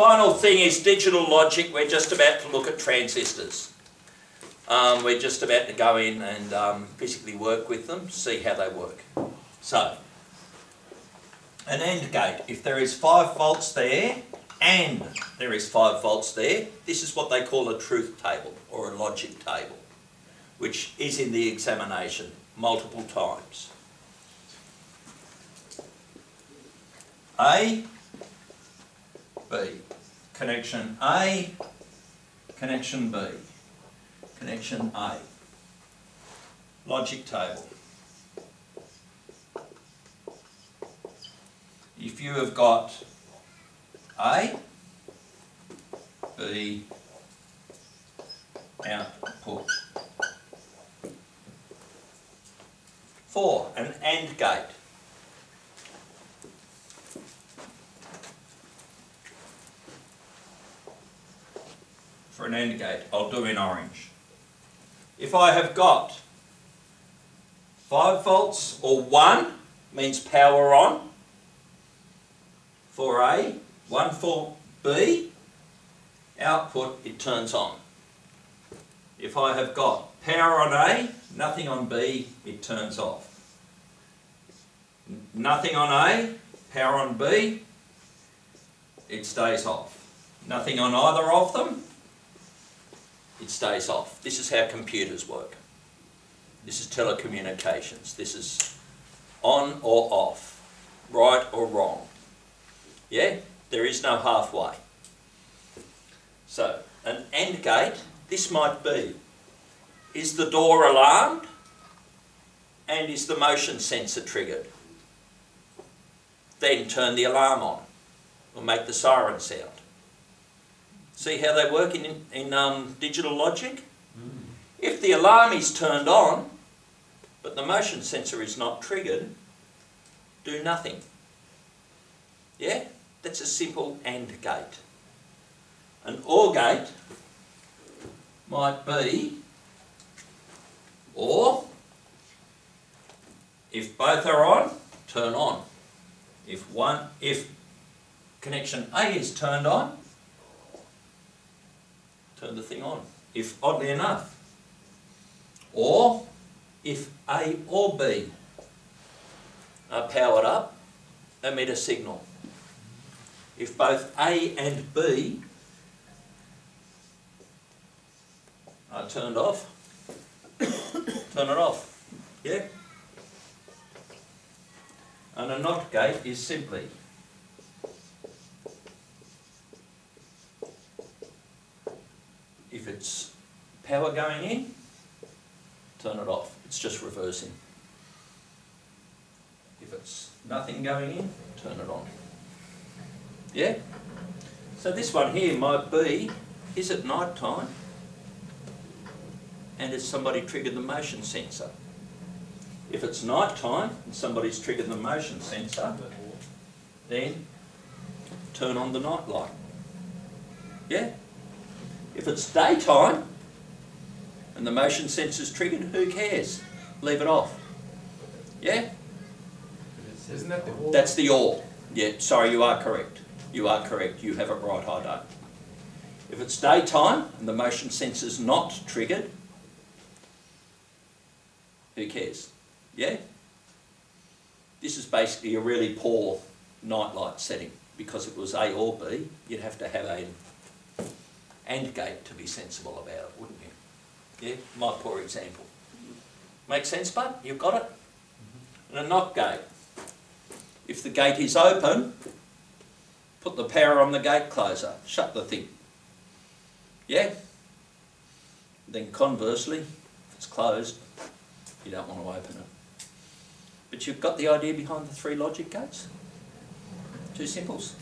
final thing is digital logic. We're just about to look at transistors. Um, we're just about to go in and um, physically work with them, see how they work. So, an AND gate, if there is 5 volts there and there is 5 volts there, this is what they call a truth table or a logic table, which is in the examination multiple times. A, B, connection A, connection B, connection A. Logic table. If you have got A, B, output. Four, an AND gate. For an AND gate, I'll do in orange. If I have got 5 volts or 1 means power on for A, 1 for B, output it turns on. If I have got power on A, nothing on B, it turns off. Nothing on A, power on B, it stays off. Nothing on either of them, stays off. This is how computers work. This is telecommunications. This is on or off, right or wrong. Yeah? There is no halfway. So, an AND gate, this might be, is the door alarmed and is the motion sensor triggered? Then turn the alarm on or make the siren sound. See how they work in, in um, digital logic? Mm. If the alarm is turned on, but the motion sensor is not triggered, do nothing. Yeah? That's a simple AND gate. An OR gate might be or if both are on, turn on. If one if connection A is turned on, turn the thing on. If oddly enough. Or if A or B are powered up, emit a signal. If both A and B are turned off, turn it off. Yeah? And a NOT gate is simply if it's power going in, turn it off. It's just reversing. If it's nothing going in, turn it on. Yeah? So this one here might be, is it night time? And has somebody triggered the motion sensor? If it's night time and somebody's triggered the motion sensor, then turn on the night light. If it's daytime and the motion sensor's triggered, who cares? Leave it off. Yeah? Isn't that the OR? That's the OR. Yeah, sorry, you are correct. You are correct. You have it right, I don't. If it's daytime and the motion sensor's not triggered, who cares? Yeah? This is basically a really poor nightlight setting because if it was A or B, you'd have to have a AND gate to be sensible about it, wouldn't you? Yeah, my poor example. Make sense, bud? You've got it? And a NOT gate. If the gate is open, put the power on the gate closer, shut the thing. Yeah? Then conversely, if it's closed, you don't want to open it. But you've got the idea behind the three logic gates? Two simples?